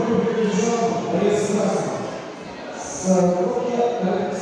Синий. Интер. Так. Третий раунд. Поэтому побежал Борис Красный. Сороки Александр. Готовится Романенко.